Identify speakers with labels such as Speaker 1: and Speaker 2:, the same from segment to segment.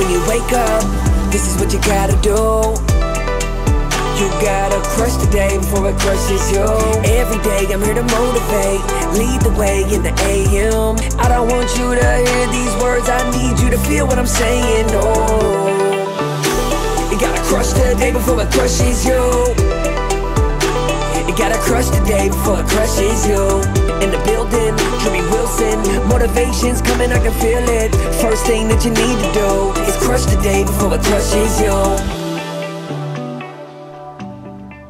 Speaker 1: when you wake up, this is what you gotta do. You gotta crush the day before it crushes you. Every day I'm here to motivate, lead the way in the AM. I don't want you to hear these words, I need you to feel what I'm saying. No, you gotta crush the day before it crushes you. You gotta crush the day before it crushes you. In the building, Wilson, motivation's coming, I can feel it. First thing that you need to do is crush the day before it crushes you.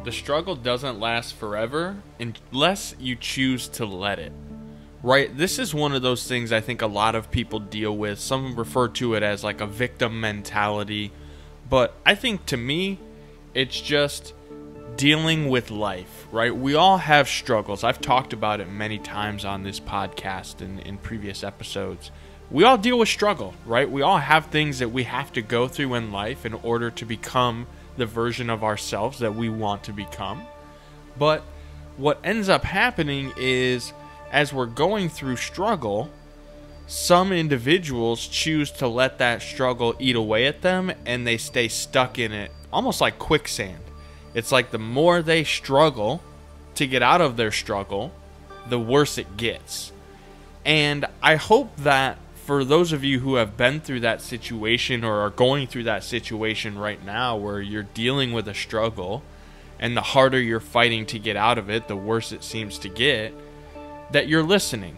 Speaker 2: The struggle doesn't last forever unless you choose to let it. Right? This is one of those things I think a lot of people deal with. Some refer to it as like a victim mentality. But I think to me, it's just dealing with life, right? We all have struggles. I've talked about it many times on this podcast and in previous episodes. We all deal with struggle, right? We all have things that we have to go through in life in order to become the version of ourselves that we want to become. But what ends up happening is as we're going through struggle, some individuals choose to let that struggle eat away at them and they stay stuck in it almost like quicksand. It's like the more they struggle to get out of their struggle, the worse it gets. And I hope that for those of you who have been through that situation or are going through that situation right now where you're dealing with a struggle and the harder you're fighting to get out of it, the worse it seems to get, that you're listening.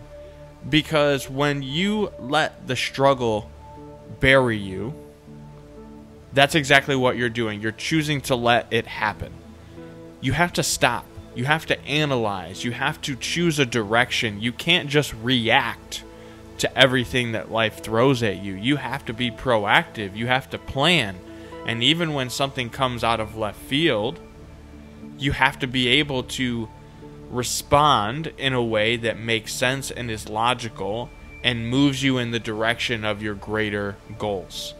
Speaker 2: Because when you let the struggle bury you, that's exactly what you're doing. You're choosing to let it happen. You have to stop. You have to analyze. You have to choose a direction. You can't just react to everything that life throws at you. You have to be proactive, you have to plan. And even when something comes out of left field, you have to be able to respond in a way that makes sense and is logical and moves you in the direction of your greater goals.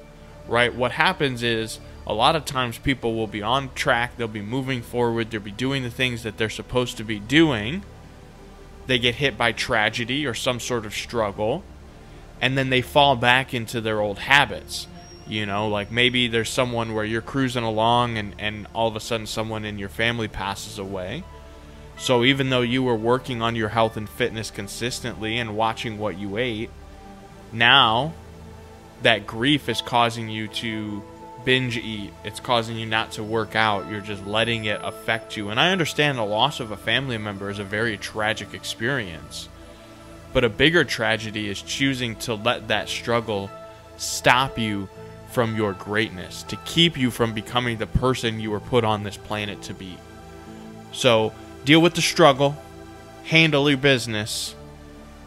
Speaker 2: Right? What happens is a lot of times people will be on track, they'll be moving forward, they'll be doing the things that they're supposed to be doing. They get hit by tragedy or some sort of struggle, and then they fall back into their old habits. You know, like maybe there's someone where you're cruising along and, and all of a sudden someone in your family passes away. So even though you were working on your health and fitness consistently and watching what you ate, now that grief is causing you to binge eat. It's causing you not to work out. You're just letting it affect you. And I understand the loss of a family member is a very tragic experience. But a bigger tragedy is choosing to let that struggle stop you from your greatness, to keep you from becoming the person you were put on this planet to be. So deal with the struggle, handle your business,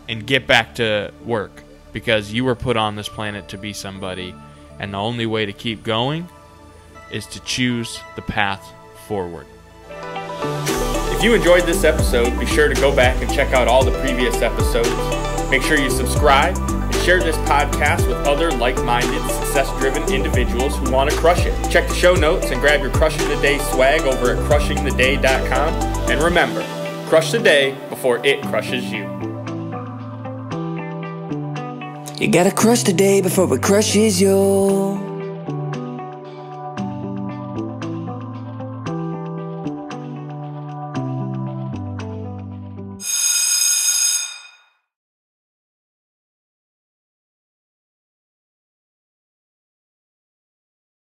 Speaker 2: and get back to work because you were put on this planet to be somebody, and the only way to keep going is to choose the path forward.
Speaker 3: If you enjoyed this episode, be sure to go back and check out all the previous episodes. Make sure you subscribe and share this podcast with other like minded, success driven individuals who want to crush it. Check the show notes and grab your Crushing the Day swag over at crushingtheday.com. And remember, crush the day before it crushes you.
Speaker 1: You gotta crush the day before it crushes you.